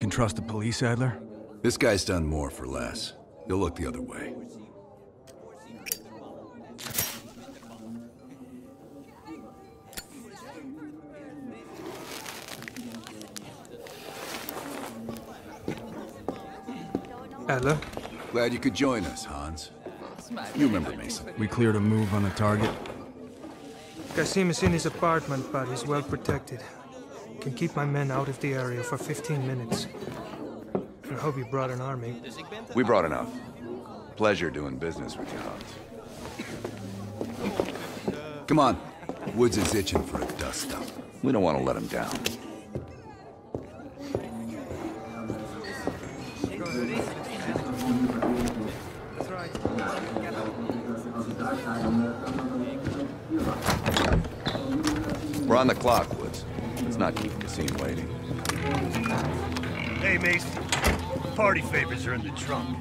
Can trust the police, Adler? This guy's done more for less. He'll look the other way. Adler? Glad you could join us, Hans. You remember Mason. We cleared a move on the target. Kasim is in his apartment, but he's well protected. Can keep my men out of the area for 15 minutes. I hope you brought an army. We brought enough. Pleasure doing business with you, Hans. Come on. Woods is itching for a dust-up. We don't want to let him down. We're on the clock. Let's not keep Kasim waiting. Hey, Mason. Party favors are in the trunk.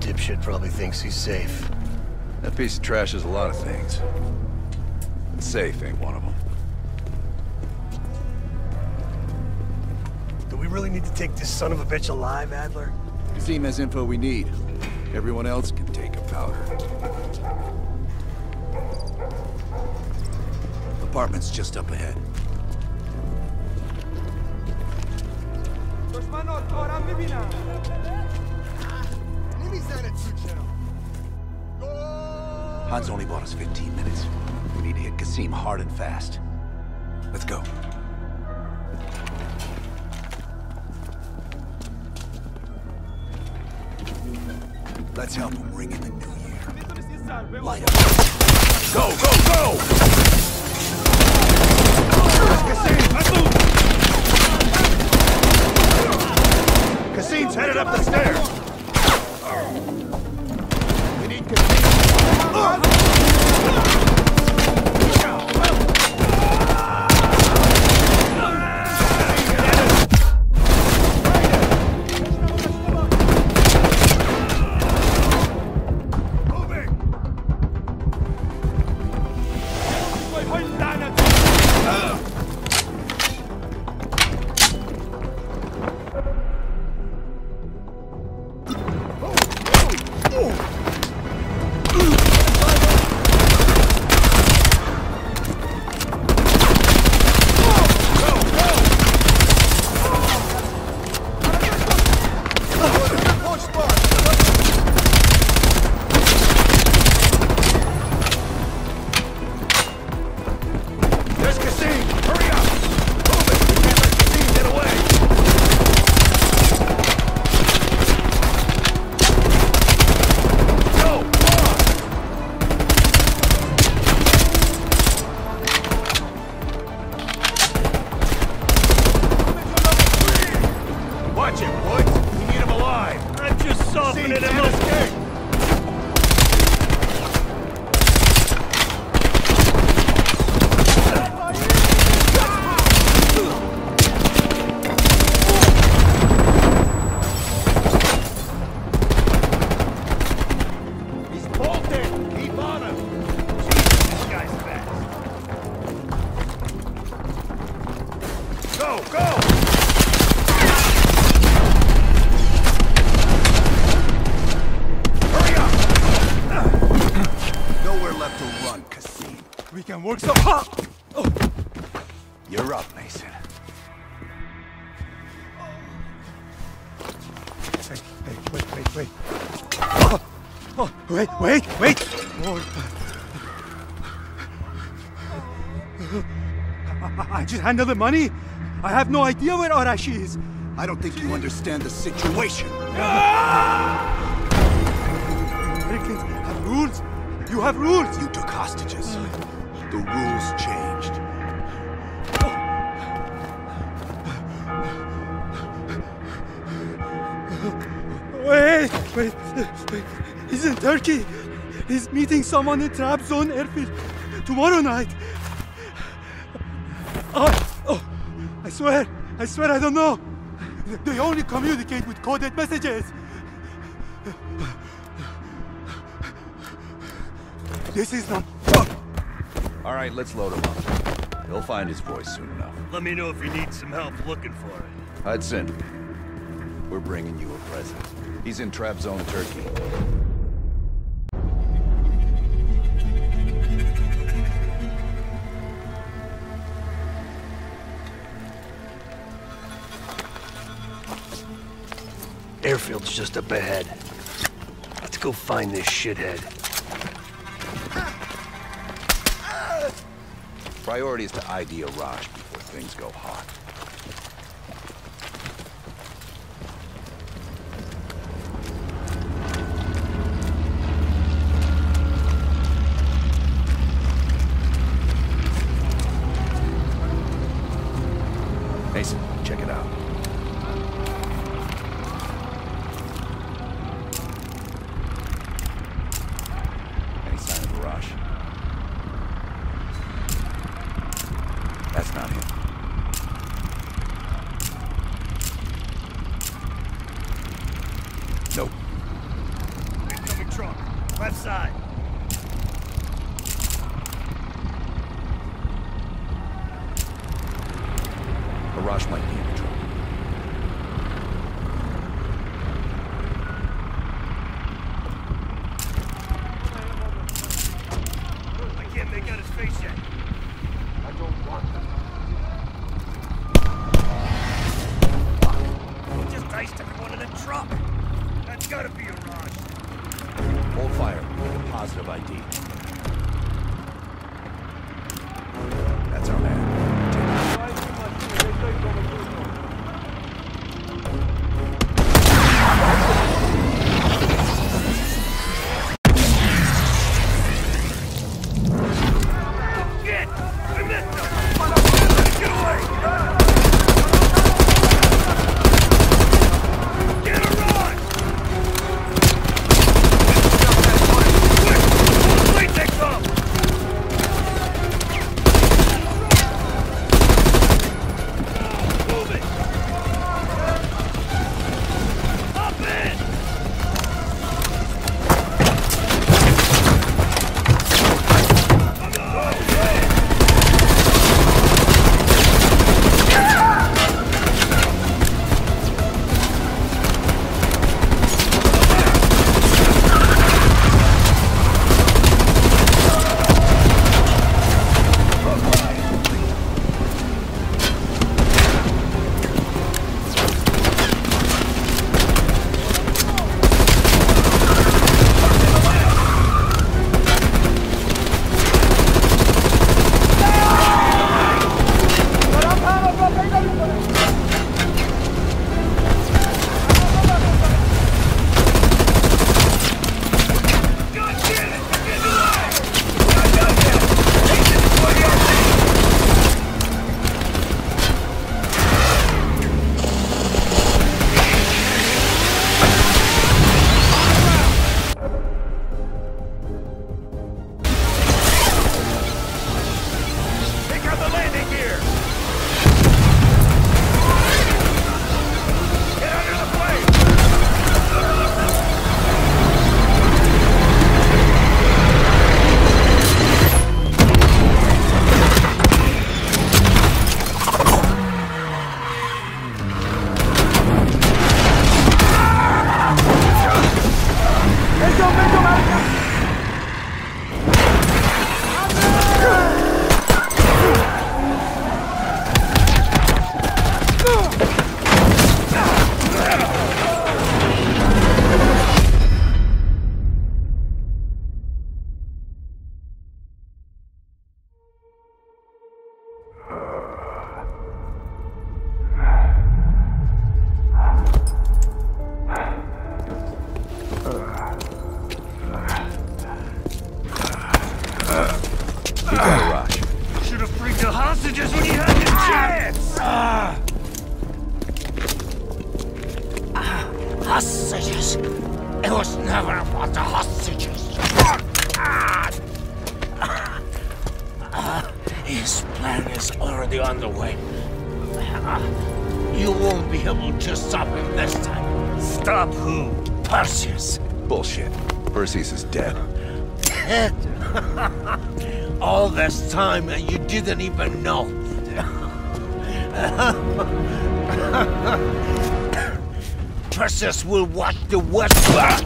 Dipshit probably thinks he's safe. That piece of trash is a lot of things. And safe ain't one of them. Do we really need to take this son of a bitch alive, Adler? Kasim has info we need. Everyone else can take a powder. Apartment's just up ahead. Hans only bought us 15 minutes. We need to hit Kasim hard and fast. Let's go. Let's help him ring in the new year. Light up. Go, go, go! Kasim's headed up the stairs! We need Kasim. Handle the money. I have no idea where Arashi is. I don't think you understand the situation. Americans have rules. You have rules. You took hostages. Mm. The rules changed. Wait, wait, wait. He's in Turkey. He's meeting someone in Trabzon airfield tomorrow night. Oh, oh, I swear, I swear I don't know. They only communicate with coded messages. This is not. All right, let's load him up. He'll find his voice soon enough. Let me know if you need some help looking for it. Hudson, we're bringing you a present. He's in Trabzon, Turkey. Airfield's just up ahead. Let's go find this shithead. Priority is to ID Arash before things go hot. You got Arash. Ah. Should have freed the hostages when you had the chance! Ah. Hostages. It was never about the hostages. Ah. His plan is already underway. You won't be able to stop him this time. Stop who? Perseus. Bullshit. Perseus is dead. Dead. All this time and you didn't even know. Perseus will watch the west back.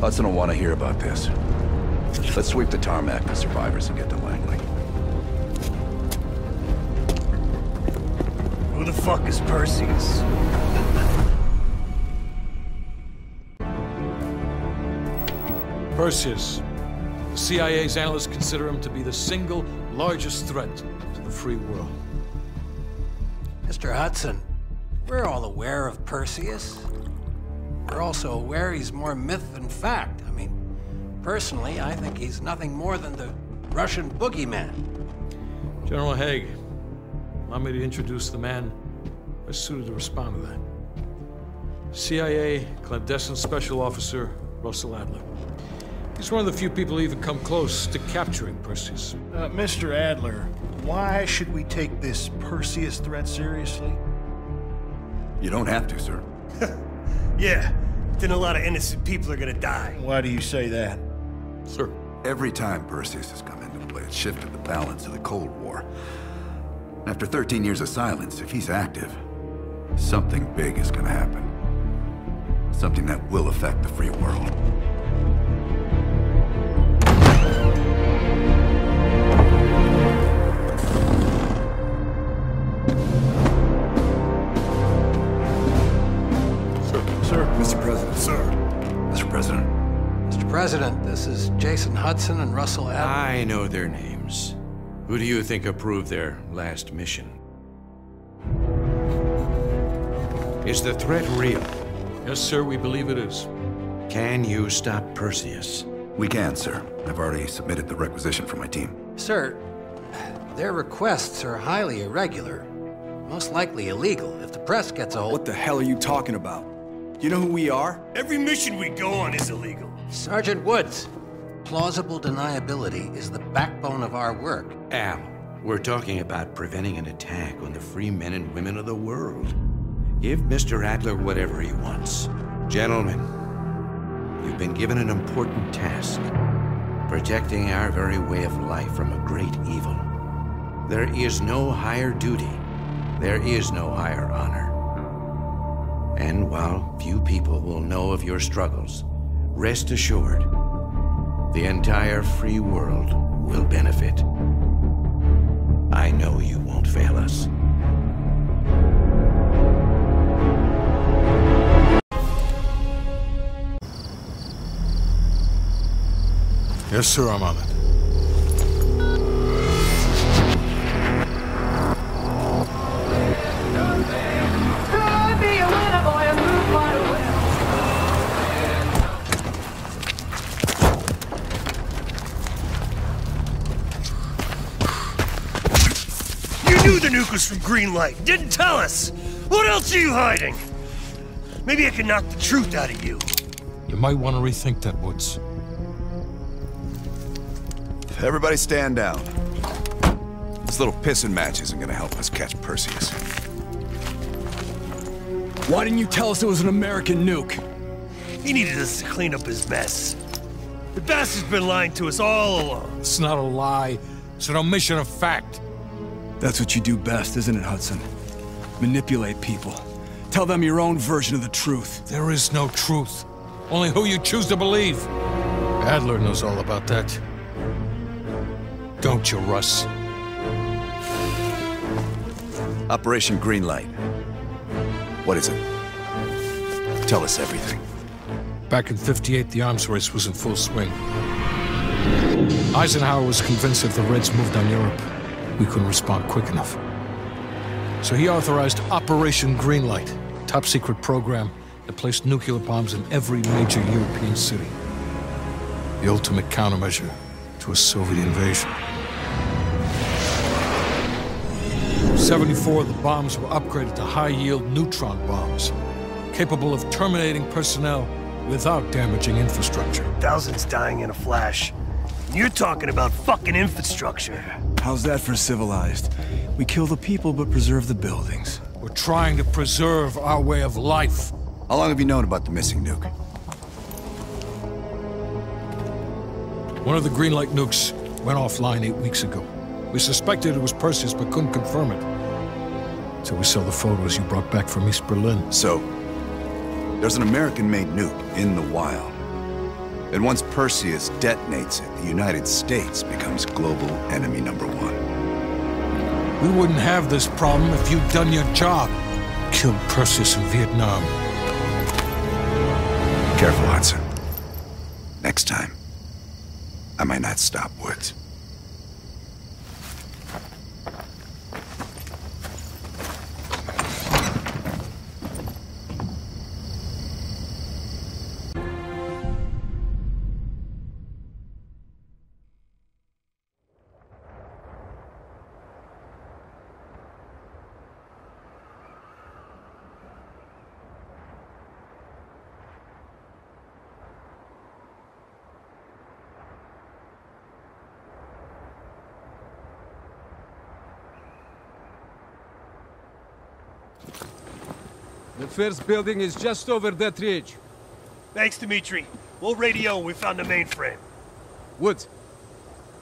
Hudson will want to hear about this. Let's sweep the tarmac for survivors and get to Langley. Who the fuck is Perseus? Perseus. The CIA's analysts consider him to be the single largest threat to the free world. Mr. Hudson, we're all aware of Perseus. We're also aware he's more myth than fact. I mean, personally, I think he's nothing more than the Russian boogeyman. General Haig, allow me to introduce the man best suited to respond to that. CIA clandestine special officer Russell Adler. He's one of the few people who even come close to capturing Perseus. Uh, Mr. Adler, why should we take this Perseus threat seriously? You don't have to, sir. Yeah, then a lot of innocent people are gonna die. Why do you say that? Sir. Every time Perseus has come into play, it's shifted the balance of the Cold War. After 13 years of silence, if he's active, something big is gonna happen. Something that will affect the free world. Mr. President. Sir. Mr. President. Mr. President, this is Jason Hudson and Russell Adler. I know their names. Who do you think approved their last mission? Is the threat real? Yes, sir, we believe it is. Can you stop Perseus? We can, sir. I've already submitted the requisition for my team. Sir, their requests are highly irregular, most likely illegal. If the press gets a hold... What the hell are you talking about? You know who we are? Every mission we go on is illegal. Sergeant Woods, plausible deniability is the backbone of our work. Al, we're talking about preventing an attack on the free men and women of the world. Give Mr. Adler whatever he wants. Gentlemen, you've been given an important task. Protecting our very way of life from a great evil. There is no higher duty. There is no higher honor. And while few people will know of your struggles, rest assured, the entire free world will benefit. I know you won't fail us. Yes, sir, I'm on it. Knew the nuke was from Greenlight. Didn't tell us. What else are you hiding? Maybe I can knock the truth out of you. You might want to rethink that, Woods. Everybody stand down. This little pissing match isn't gonna help us catch Perseus. Why didn't you tell us it was an American nuke? He needed us to clean up his mess. The bastard's been lying to us all along. It's not a lie. It's an omission of fact. That's what you do best, isn't it, Hudson? Manipulate people. Tell them your own version of the truth. There is no truth. Only who you choose to believe. Adler knows all about that. Don't you, Russ? Operation Greenlight. What is it? Tell us everything. Back in 58, the arms race was in full swing. Eisenhower was convinced if the Reds moved on Europe, we couldn't respond quick enough. So he authorized Operation Greenlight, top secret program that placed nuclear bombs in every major European city. The ultimate countermeasure to a Soviet invasion. 74 of the bombs were upgraded to high-yield neutron bombs, capable of terminating personnel without damaging infrastructure. Thousands dying in a flash. You're talking about fucking infrastructure. How's that for civilized? We kill the people but preserve the buildings. We're trying to preserve our way of life. How long have you known about the missing nuke? One of the Greenlight nukes went offline eight weeks ago. We suspected it was Perseus, but couldn't confirm it. So we saw the photos you brought back from East Berlin. So, there's an American-made nuke in the wild. And once Perseus detonates it, the United States becomes global enemy number one. We wouldn't have this problem if you'd done your job. Killed Perseus in Vietnam. Careful, Hudson. Next time, I might not stop Woods. First building is just over that ridge. Thanks, Dimitri. We'll radio we found the mainframe. Woods,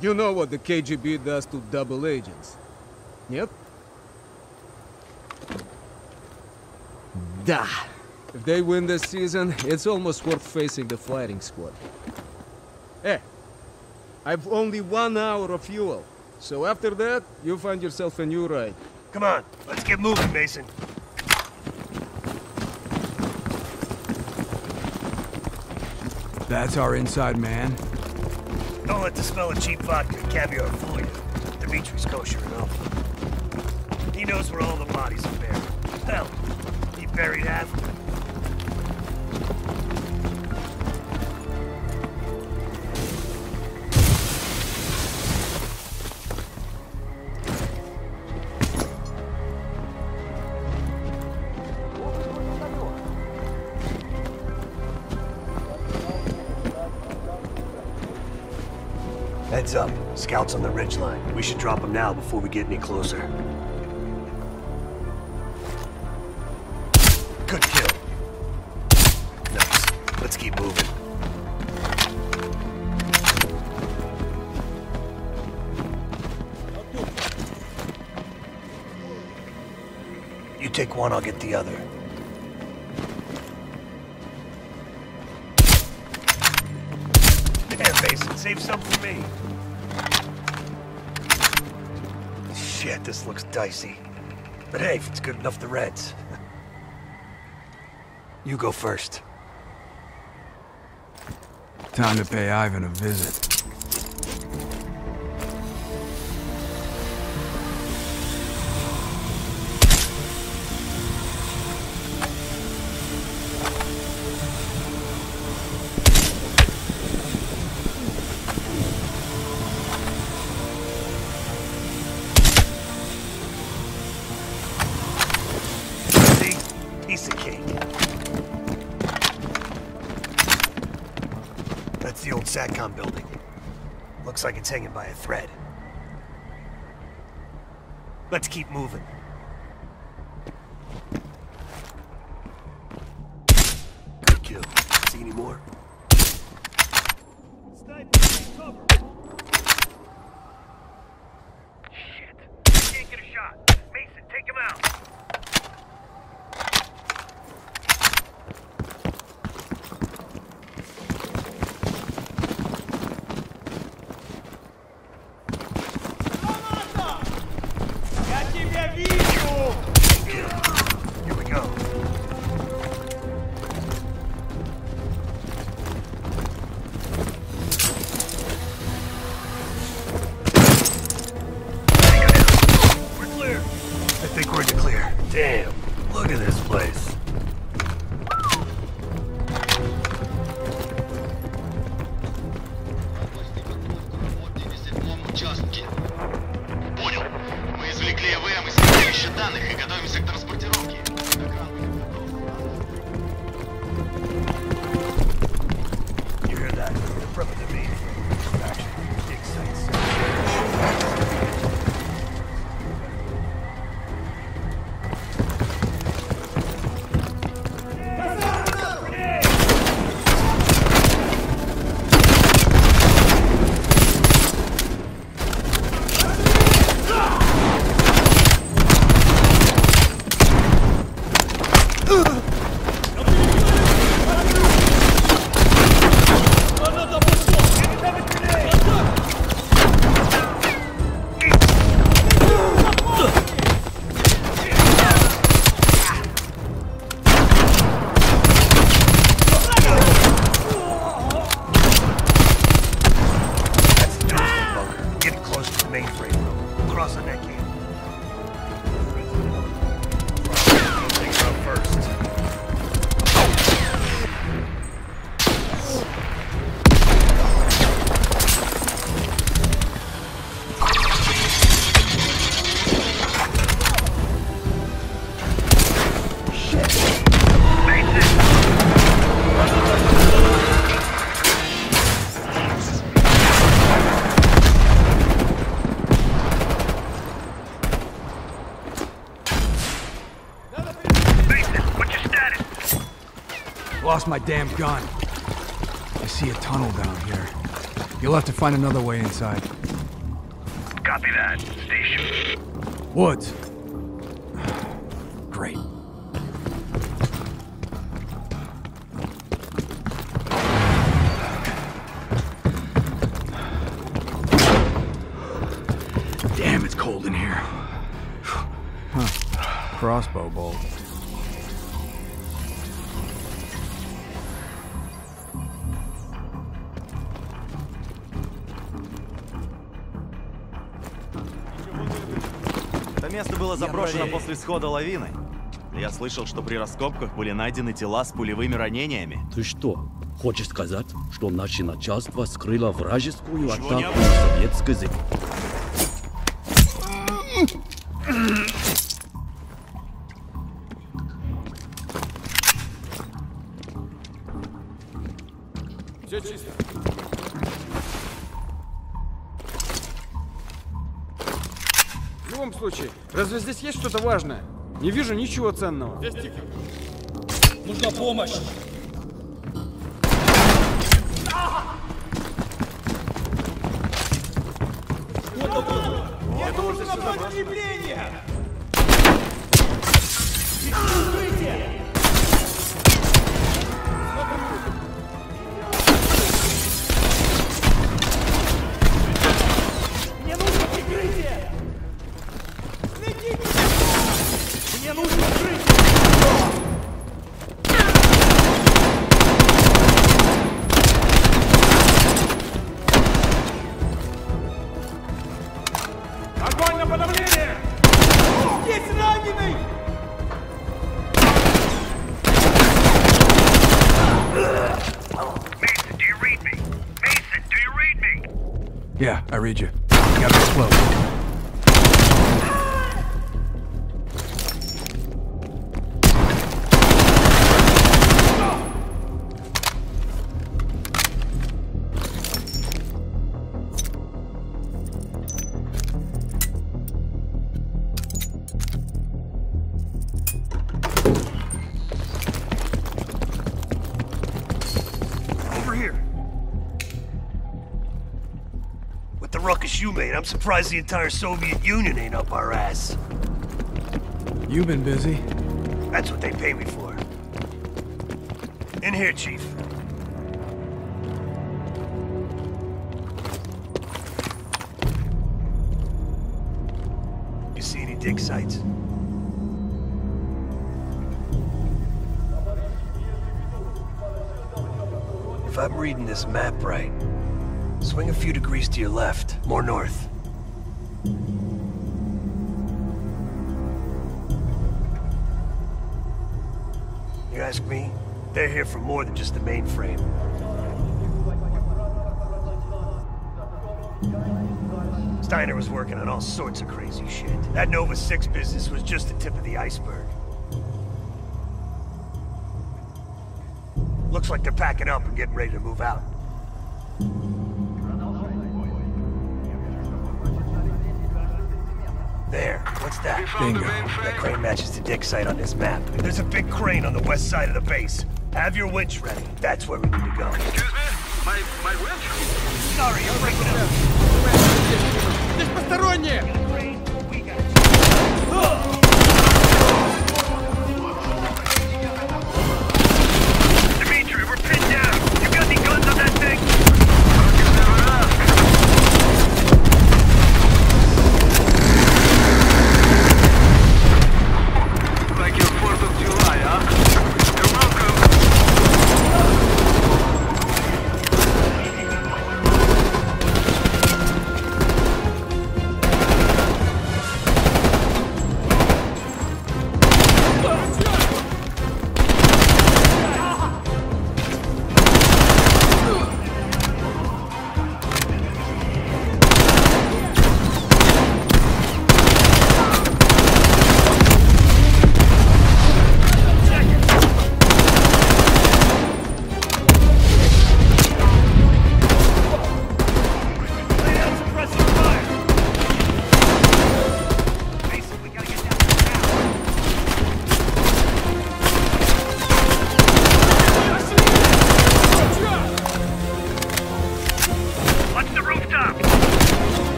you know what the KGB does to double agents. Yep. Da. If they win this season, it's almost worth facing the fighting squad. Hey, I've only one hour of fuel. So after that, you find yourself a new ride. Come on, let's get moving, Mason. That's our inside man. Don't let the smell of cheap vodka and caviar fool you. Dimitri's kosher enough. He knows where all the bodies are buried. Hell, he buried half of them. Scouts on the ridgeline. We should drop them now before we get any closer. Good kill. Nice. Let's keep moving. You take one, I'll get the other. Mason, save some for me. Shit, this looks dicey. But hey, if it's good enough, the Reds. you go first. Time to pay Ivan a visit. Like it's hanging by a thread. Let's keep moving. Ugh. Lost my damn gun. I see a tunnel down here. You'll have to find another way inside. Copy that. Station. Woods. Great. Damn, it's cold in here. Huh. Crossbow bolt. Было заброшено после схода лавины. Я слышал, что при раскопках были найдены тела с пулевыми ранениями. Ты что, хочешь сказать, что наше начальство скрыло вражескую Чего атаку на советской земле? Что-то важное? Не вижу ничего ценного. Здесь тихо. Нужна помощь! Мне нужно подкрепление! Укрытие! Ruckus you made, I'm surprised the entire Soviet Union ain't up our ass. You've been busy. That's what they pay me for. In here, Chief. You see any dig sites? If I'm reading this map right, swing a few degrees to your left, more north. You ask me, they're here for more than just the mainframe. Steiner was working on all sorts of crazy shit. That Nova 6 business was just the tip of the iceberg. Looks like they're packing up and getting ready to move out. What's that? Bingo. That crane matches the dig site on this map. There's a big crane on the west side of the base. Have your winch ready. That's where we need to go. Excuse me? My, my winch? Sorry, I'm breaking up.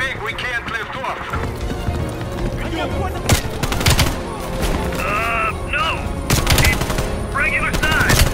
Big, we can't lift off. Uh, no. It's regular size.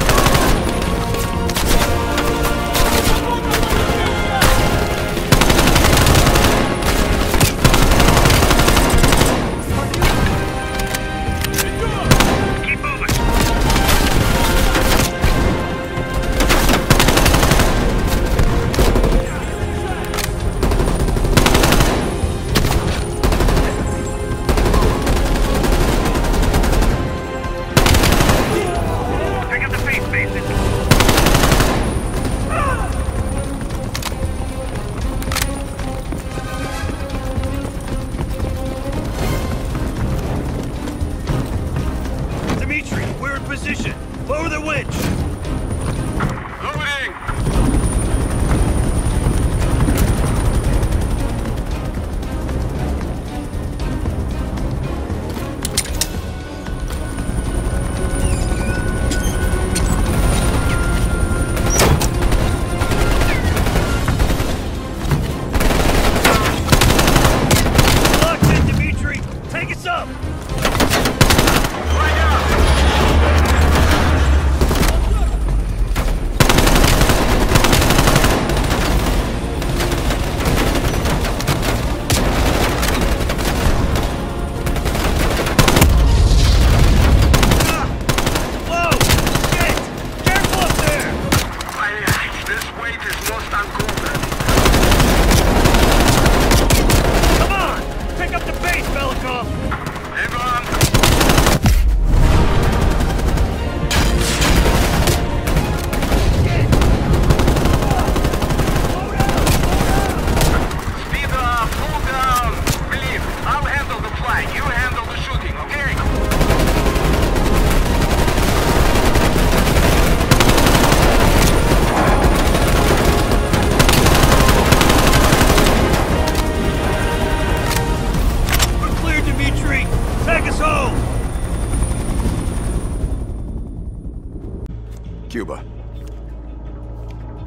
Cuba.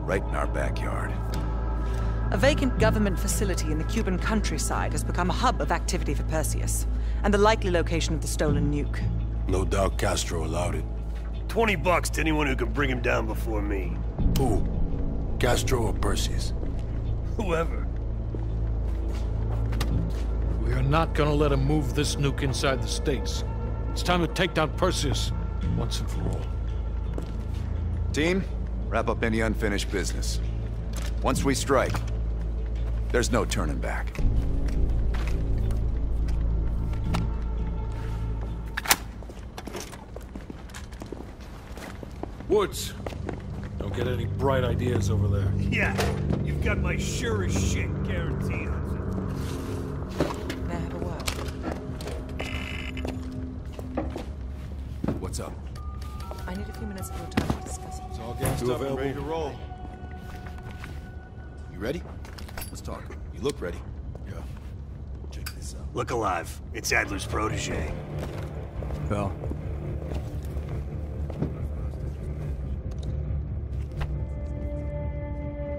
Right in our backyard. A vacant government facility in the Cuban countryside has become a hub of activity for Perseus, and the likely location of the stolen nuke. No doubt Castro allowed it. 20 bucks to anyone who can bring him down before me. Who? Castro or Perseus? Whoever. We are not gonna let him move this nuke inside the States. It's time to take down Perseus, once and for all. Team, wrap up any unfinished business. Once we strike, there's no turning back. Woods! Don't get any bright ideas over there. Yeah, you've got my sure as shit guaranteed. You ready? Let's talk. You look ready. Yeah. Check this out. Look alive. It's Adler's protege. Bell.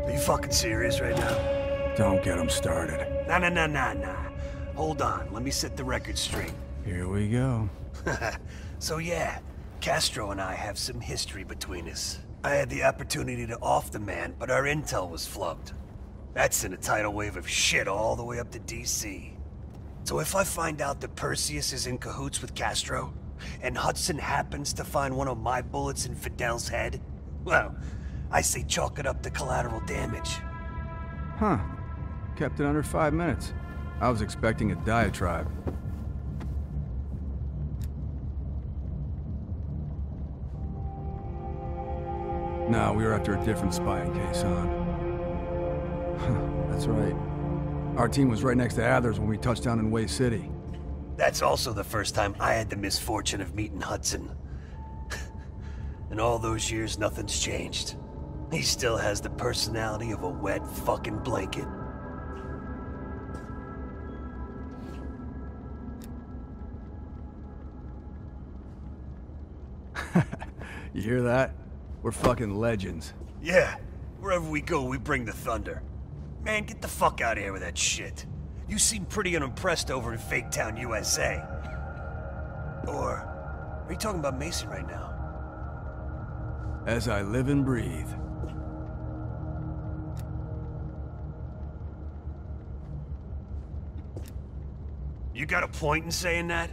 Are you fucking serious right now? Don't get him started. Nah, nah, nah, nah, nah. Hold on. Let me set the record straight. Here we go. so yeah, Castro and I have some history between us. I had the opportunity to off the man, but our intel was flubbed. That sent a tidal wave of shit all the way up to DC. So if I find out that Perseus is in cahoots with Castro, and Hudson happens to find one of my bullets in Fidel's head, well, I say chalk it up to collateral damage. Huh. Kept it under five minutes. I was expecting a diatribe. No, we were after a different spying case, huh? That's right. Our team was right next to Athers when we touched down in Hue City. That's also the first time I had the misfortune of meeting Hudson. in all those years, nothing's changed. He still has the personality of a wet fucking blanket. you hear that? We're fucking legends. Yeah. Wherever we go, we bring the thunder. Man, get the fuck out of here with that shit. You seem pretty unimpressed over in Fake Town, USA. Or, are you talking about Mason right now? As I live and breathe. You got a point in saying that?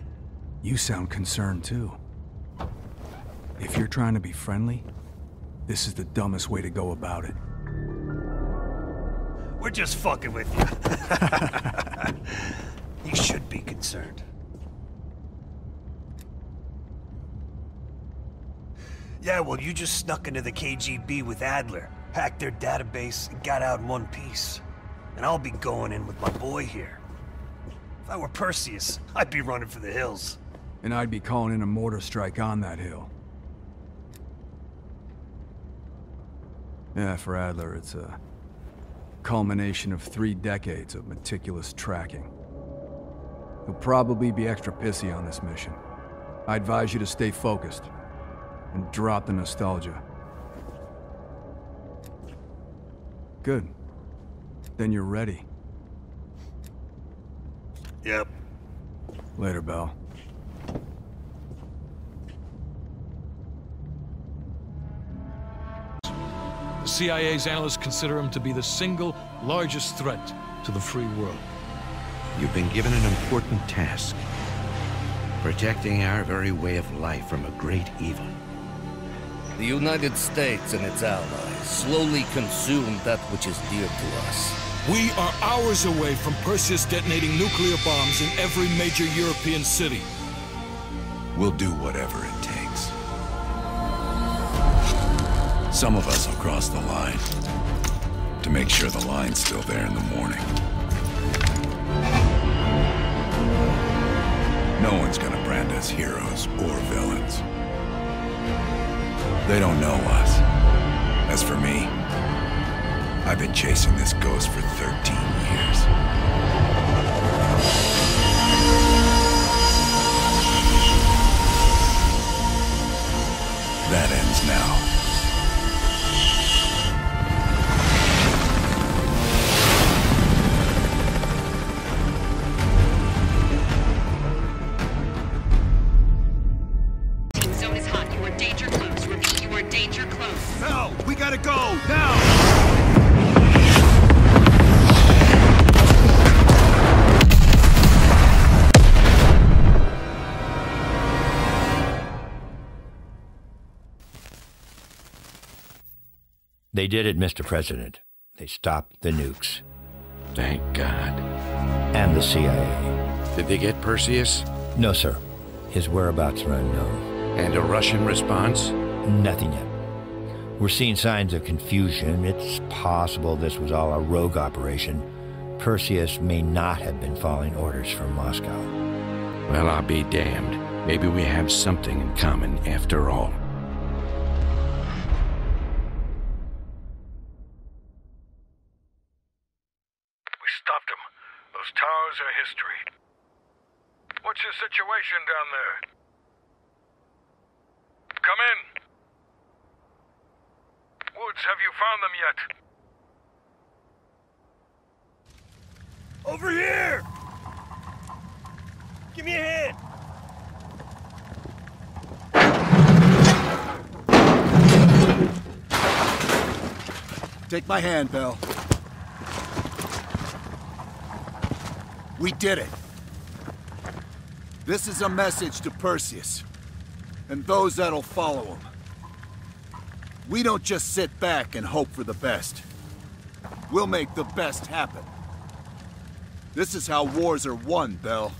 You sound concerned too. If you're trying to be friendly, this is the dumbest way to go about it. We're just fucking with you. you should be concerned. Yeah, well, you just snuck into the KGB with Adler, hacked their database, and got out in one piece. And I'll be going in with my boy here. If I were Perseus, I'd be running for the hills. And I'd be calling in a mortar strike on that hill. Yeah, for Adler, it's a culmination of three decades of meticulous tracking. He'll probably be extra pissy on this mission. I advise you to stay focused and drop the nostalgia. Good. Then you're ready. Yep. Later, Bell. CIA's analysts consider him to be the single largest threat to the free world. You've been given an important task. Protecting our very way of life from a great evil. The United States and its allies slowly consume that which is dear to us. We are hours away from Perseus detonating nuclear bombs in every major European city. We'll do whatever it takes. Some of us will cross the line to make sure the line's still there in the morning. No one's gonna brand us heroes or villains. They don't know us. As for me, I've been chasing this ghost for 13 years. That ends now. They did it, Mr. President. They stopped the nukes. Thank God. And the CIA. Did they get Perseus? No, sir. His whereabouts are unknown. And a Russian response? Nothing yet. We're seeing signs of confusion. It's possible this was all a rogue operation. Perseus may not have been following orders from Moscow. Well, I'll be damned. Maybe we have something in common after all. We stopped them. Those towers are history. What's your situation down there? Come in. Woods, have found them yet? Over here! Give me a hand! Take my hand, Bell. We did it. This is a message to Perseus, and those that'll follow him. We don't just sit back and hope for the best. We'll make the best happen. This is how wars are won, Bell.